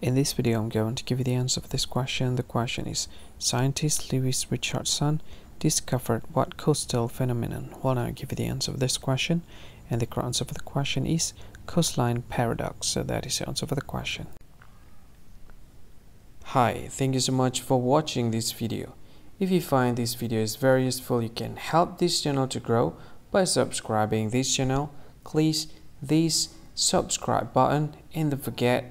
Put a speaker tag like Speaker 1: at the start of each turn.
Speaker 1: In this video, I'm going to give you the answer for this question. The question is, scientist Lewis Richardson discovered what coastal phenomenon? Well, now I give you the answer for this question. And the answer for the question is coastline paradox. So that is the answer for the question. Hi, thank you so much for watching this video. If you find this video is very useful, you can help this channel to grow by subscribing this channel. Please this subscribe button and don't forget